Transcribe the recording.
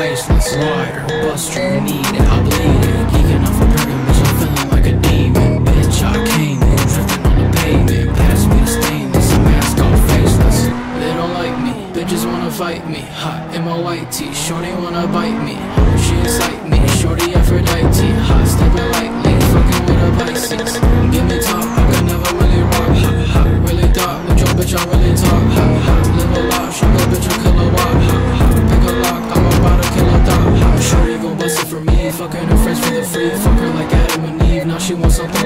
faceless liar Bust you need it, I bleed it. Geeking off a pergaments, I'm feeling like a demon. Bitch, I came in, drifting on the pavement. Pass me the stainless, a mask off faceless. They don't like me, bitches wanna fight me. Hot in my white tee, shorty wanna bite me. She incite me, shorty Aphrodite. for me. Her friends for the free. Fuck her like Adam and Eve. Now she wants something